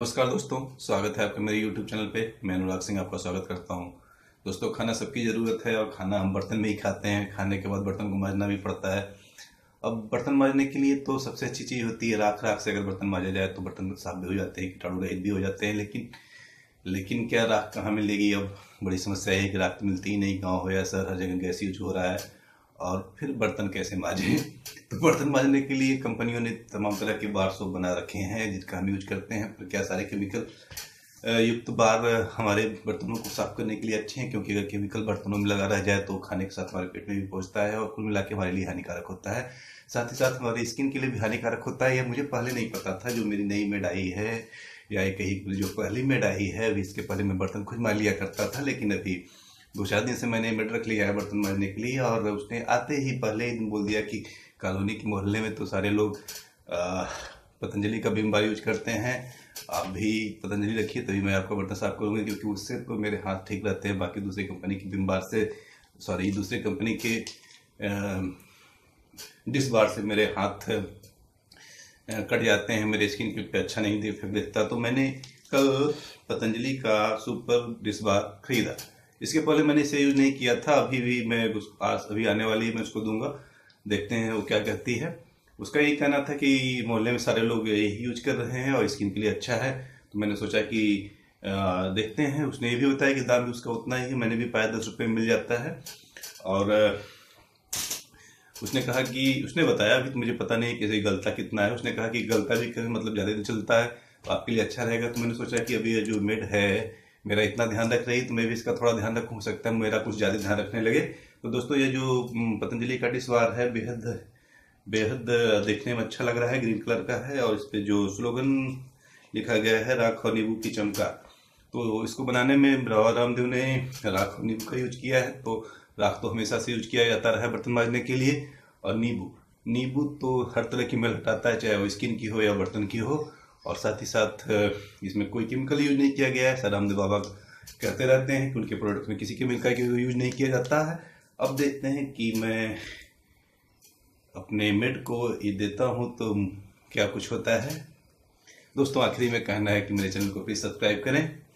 नमस्कार दोस्तों, स्वागत है आपके मेरे YouTube चैनल पे। मैं अनुराग सिंह आपका स्वागत करता हूँ। दोस्तों, खाना सबकी ज़रूरत है और खाना हम बर्तन में ही खाते हैं। खाने के बाद बर्तन को मांजना भी पड़ता है। अब बर्तन मांजने के लिए तो सबसे अच्छी चीज़ होती है राख राख से अगर बर्तन मांजा जाए तो बर्तन साफ़ भी हो जाते हैं, कीटाणु रहित भी हो जाते हैं। लेकिन लेकिन क्या राख कहाँ मिलेगी अब? बड़ी समस्या है कि राख तो मिलती ही नहीं गाँव हो या शहर, हर जगह गैस यूज़ हो रहा है। और फिर बर्तन कैसे माजे? बर्तन मांजने के लिए कंपनियों ने तमाम तरह के बार सोप बना रखे हैं, जिनका हम यूज़ करते हैं। फिर क्या सारे केमिकल युक्त बार हमारे बर्तनों को साफ़ करने के लिए अच्छे हैं? क्योंकि अगर केमिकल बर्तनों में लगा रह जाए तो खाने के साथ हमारे पेट में भी पहुँचता है और कुल मिला के हमारे लिए हानिकारक होता है। साथ ही साथ हमारी स्किन के लिए भी हानिकारक होता है। यह मुझे पहले नहीं पता था, जो मेरी नई मेड आई है, या कहीं जो पहली मेड आई है, अभी इसके पहले मैं बर्तन खुद मार लिया करता था, लेकिन अभी दो चार दिन से मैंने मेड रख लिया है बर्तन मारने के लिए, और उसने आते ही पहले ही दिन बोल दिया कि कॉलोनी के मोहल्ले में तो सारे लोग पतंजलि का बिम बार यूज़ करते हैं। आप भी पतंजलि रखिए, तभी मैं आपका बर्तन साफ़ करूँगी, क्योंकि उससे तो मेरे हाथ ठीक रहते हैं, बाकी दूसरी कंपनी की बिम बार से, सॉरी, दूसरे कंपनी के डिस बार से मेरे हाथ कट जाते हैं, मेरे स्किन पे अच्छा नहीं दिखता। तो मैंने कल पतंजलि का सुपर डिस बार खरीदा। इसके पहले मैंने इसे यूज़ नहीं किया था, अभी भी मैं आज अभी आने वाली मैं उसको दूँगा। देखते हैं वो क्या कहती है। उसका यही कहना था कि मोहल्ले में सारे लोग यही यूज़ कर रहे हैं और स्किन के लिए अच्छा है। तो मैंने सोचा कि आ, देखते हैं। उसने ये भी बताया कि दाम भी उसका उतना ही मैंने भी पाया दस रुपये मिल जाता है। और उसने कहा कि उसने बताया अभी तो मुझे पता नहीं कि गलता कितना है। उसने कहा कि गलता भी मतलब ज़्यादा दिन चलता है। तो आपके लिए अच्छा रहेगा। तो मैंने सोचा कि अभी जो मेड है मेरा इतना ध्यान रख रही तो मैं भी इसका थोड़ा ध्यान रखूँ सकता है मेरा कुछ ज़्यादा ध्यान रखने लगे। तो दोस्तों, ये जो पतंजलि का डिशवार है, बेहद बेहद देखने में अच्छा लग रहा है, ग्रीन कलर का है, और इस पर जो स्लोगन लिखा गया है, राख और नींबू की चमका। तो इसको बनाने में बाबा रामदेव ने राख और नींबू का यूज़ किया है तो राख तो हमेशा से यूज़ किया जाता रहा है बर्तन माजने के लिए, और नींबू नींबू तो हर तरह की मेल हटाता है, चाहे वो स्किन की हो या बर्तन की हो। और साथ ही साथ इसमें कोई केमिकल यूज़ नहीं किया गया है। सर रामदेव बाबा कहते रहते हैं कि उनके प्रोडक्ट में किसी केमिकल का यूज़ नहीं किया जाता है। अब देखते हैं कि मैं अपने मेड को ये देता हूँ तो क्या कुछ होता है। दोस्तों, आखिरी में कहना है कि मेरे चैनल को प्लीज़ सब्सक्राइब करें।